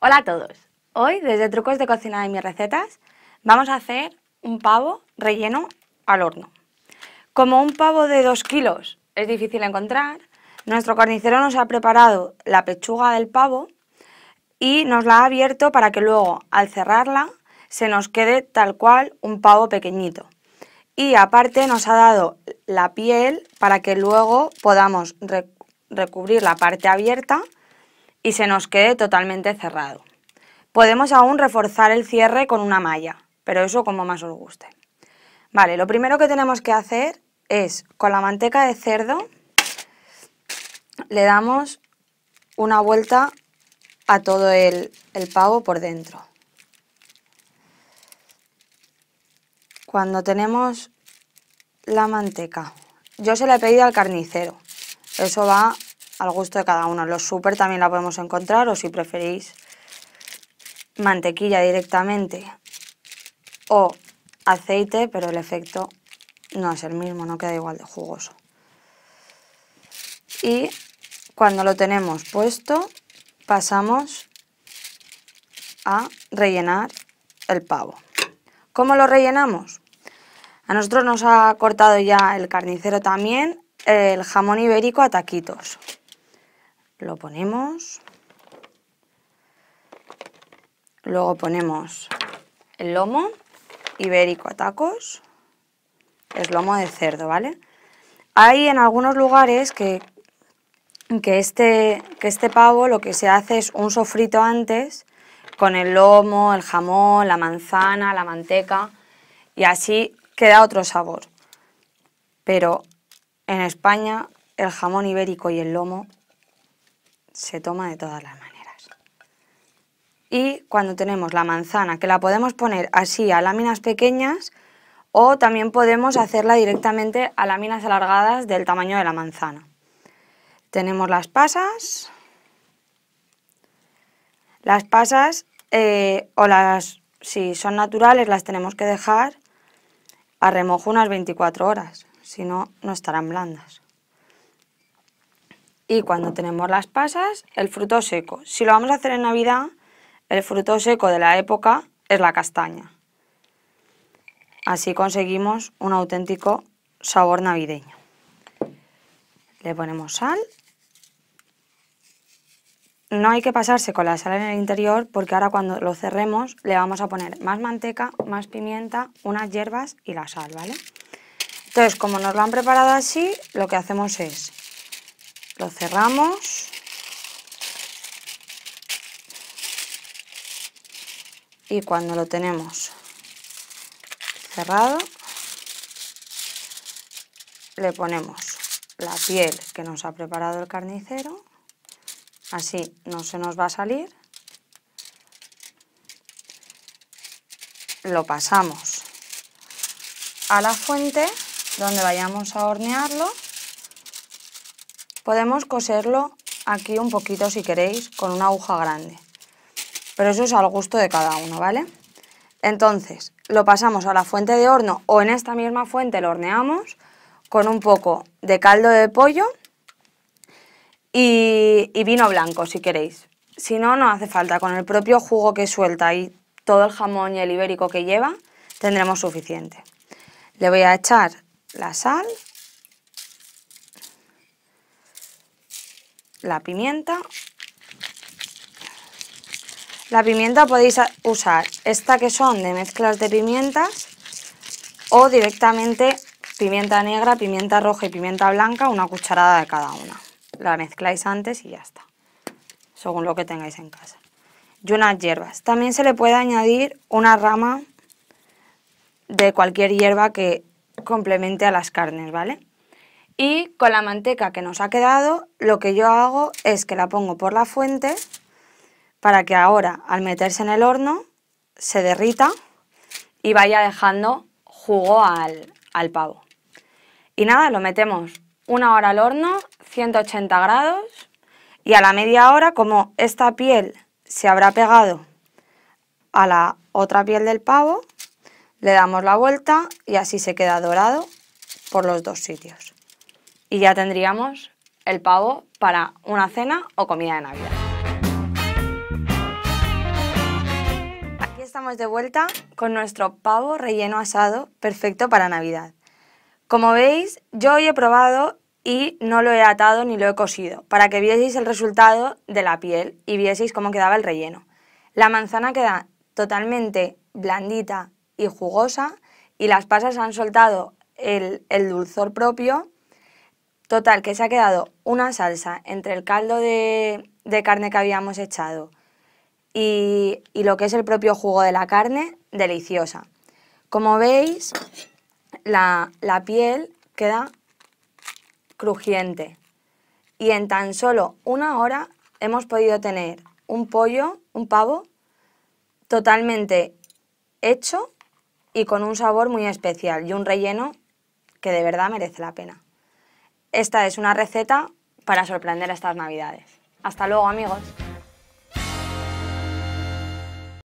Hola a todos. Hoy, desde Trucos de Cocina y mis recetas, vamos a hacer un pavo relleno al horno. Como un pavo de 2 kilos es difícil encontrar, nuestro carnicero nos ha preparado la pechuga del pavo y nos la ha abierto para que luego, al cerrarla, se nos quede tal cual un pavo pequeñito. Y aparte nos ha dado la piel para que luego podamos recubrir la parte abierta y se nos quede totalmente cerrado. Podemos aún reforzar el cierre con una malla, pero eso como más os guste. Vale, lo primero que tenemos que hacer es con la manteca de cerdo le damos una vuelta a todo el, el pavo por dentro. Cuando tenemos la manteca, yo se la he pedido al carnicero, eso va al gusto de cada uno. Los super también la podemos encontrar o si preferís mantequilla directamente o aceite, pero el efecto no es el mismo, no queda igual de jugoso. Y cuando lo tenemos puesto, pasamos a rellenar el pavo. ¿Cómo lo rellenamos? A nosotros nos ha cortado ya el carnicero también el jamón ibérico a taquitos. Lo ponemos. Luego ponemos el lomo ibérico a tacos. Es lomo de cerdo, ¿vale? Hay en algunos lugares que, que, este, que este pavo lo que se hace es un sofrito antes con el lomo, el jamón, la manzana, la manteca y así queda otro sabor. Pero en España el jamón ibérico y el lomo se toma de todas las maneras. Y cuando tenemos la manzana, que la podemos poner así a láminas pequeñas o también podemos hacerla directamente a láminas alargadas del tamaño de la manzana. Tenemos las pasas. Las pasas eh, o las, si son naturales, las tenemos que dejar a remojo unas 24 horas, si no, no estarán blandas. Y cuando tenemos las pasas, el fruto seco. Si lo vamos a hacer en Navidad, el fruto seco de la época es la castaña. Así conseguimos un auténtico sabor navideño. Le ponemos sal. No hay que pasarse con la sal en el interior porque ahora cuando lo cerremos le vamos a poner más manteca, más pimienta, unas hierbas y la sal, ¿vale? Entonces, como nos lo han preparado así, lo que hacemos es lo cerramos. Y cuando lo tenemos cerrado, le ponemos la piel que nos ha preparado el carnicero. Así no se nos va a salir. Lo pasamos a la fuente donde vayamos a hornearlo Podemos coserlo aquí un poquito si queréis con una aguja grande, pero eso es al gusto de cada uno, ¿vale? Entonces, lo pasamos a la fuente de horno o en esta misma fuente lo horneamos con un poco de caldo de pollo y, vino blanco si queréis. Si no, no hace falta. Con el propio jugo que suelta y todo el jamón y el ibérico que lleva, tendremos suficiente. Le voy a echar la sal la pimienta. La pimienta podéis usar esta que son de mezclas de pimientas o directamente pimienta negra, pimienta roja y pimienta blanca, una cucharada de cada una. La mezcláis antes y ya está, según lo que tengáis en casa. Y unas hierbas. También se le puede añadir una rama de cualquier hierba que complemente a las carnes, ¿vale? Y con la manteca que nos ha quedado, lo que yo hago es que la pongo por la fuente para que ahora, al meterse en el horno, se derrita y vaya dejando jugo al, al pavo. Y nada, lo metemos una hora al horno, 180 grados, y a la media hora, como esta piel se habrá pegado a la otra piel del pavo, le damos la vuelta y así se queda dorado por los dos sitios y ya tendríamos el pavo para una cena o comida de Navidad. Aquí estamos de vuelta con nuestro pavo relleno asado perfecto para Navidad. Como veis, yo hoy he probado y no lo he atado ni lo he cosido, para que vieseis el resultado de la piel y vieseis cómo quedaba el relleno. La manzana queda totalmente blandita y jugosa y las pasas han soltado el, dulzor propio. Total, que se ha quedado una salsa entre el caldo de, carne que habíamos echado y, lo que es el propio jugo de la carne, deliciosa. Como veis, la, la piel queda crujiente y en tan solo una hora hemos podido tener un pollo, un pavo, totalmente hecho y con un sabor muy especial y un relleno que de verdad merece la pena. Esta es una receta para sorprender estas navidades. Hasta luego amigos.